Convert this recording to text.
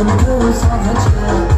and do something